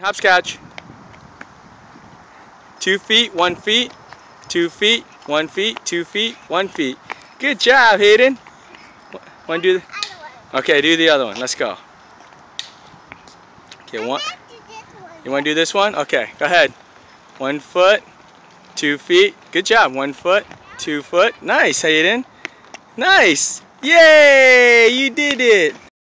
Hopscotch. Two feet, one feet, two feet, one feet, two feet, one feet. Good job, Hayden. Want to do the, Okay, do the other one. Let's go. Okay, one. You want to do this one? Okay, go ahead. One foot, two feet. Good job. One foot, two foot. Nice, Hayden. Nice. Yay! You did it.